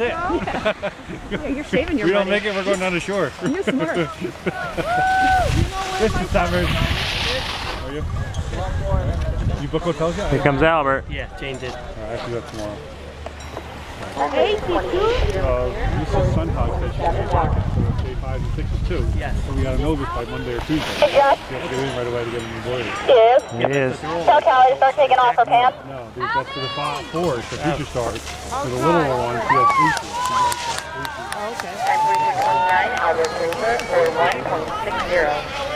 it. Yeah, you're shaving your we don't make it, we're going down the shore. You're smart. this is Simon. How are you? You book hotels yet? Here comes Albert. Yeah, change it. Alright, I have to do that tomorrow. Hey, T2. Uh, too. Yes. So we got to know this by Monday or Tuesday. Hey, Jeff. You have to get in right away to get them embroidered. Yes. It is. Tell Callie to start taking off her pants. No, dude, that's for the five, four, it's the future stars. For the little one, she has three shoes. She has three shoes. Oh, okay. Time 3329, Albert Cruiser, 41.60.